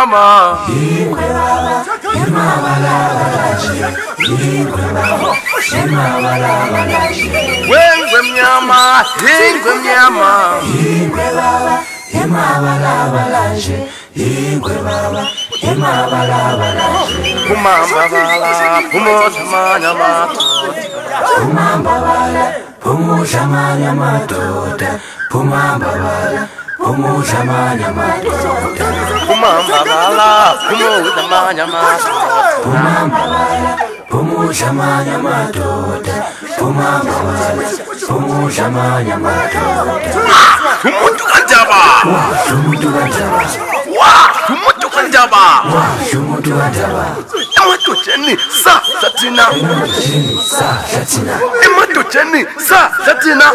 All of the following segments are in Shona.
mama wengwemnyama ingwemnyama kumambabala kumotamanya madodaumambabala kumotamanya madoda kumambabala kumotamanya madoda umambabala phumuza amanye amadodaumambabalaphumuza amanye amadoda umambabala phumuza amanye amadoda umuntu kanjabaumuntu kanjabaumuntu kanjabaumuntu kanjaba Jenny. sa satina I'ma Jenny. sa satina sa satina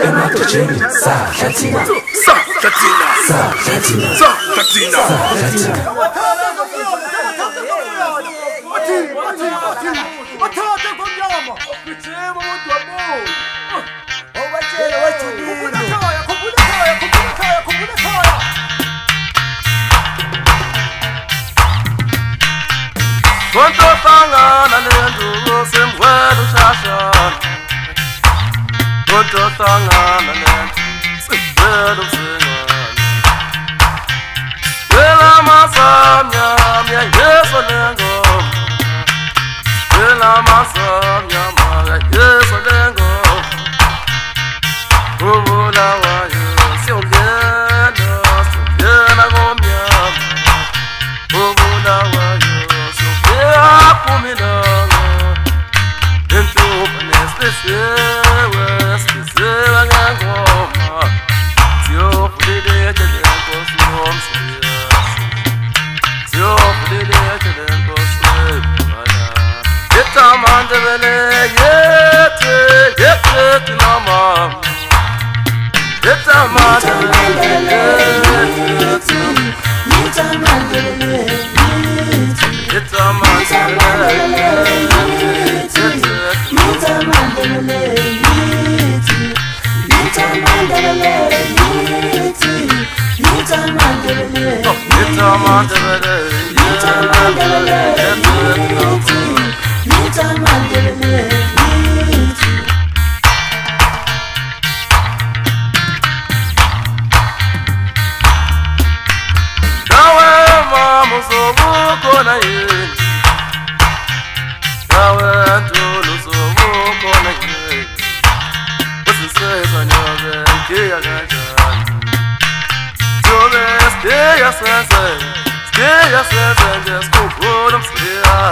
sa satina sa satina Time I'm Stay, yes, yes, yes, yes, go, go, don't stay.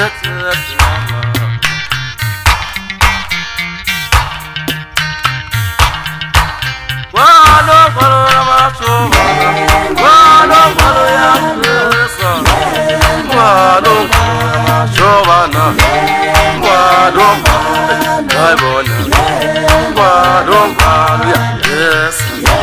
rớt rớt mơ mơ Qua đó qua đó là mà chô Qua đó qua đó là rớt sợ Qua đó chô bà nà Qua đó qua đó là rớt sợ Qua đó qua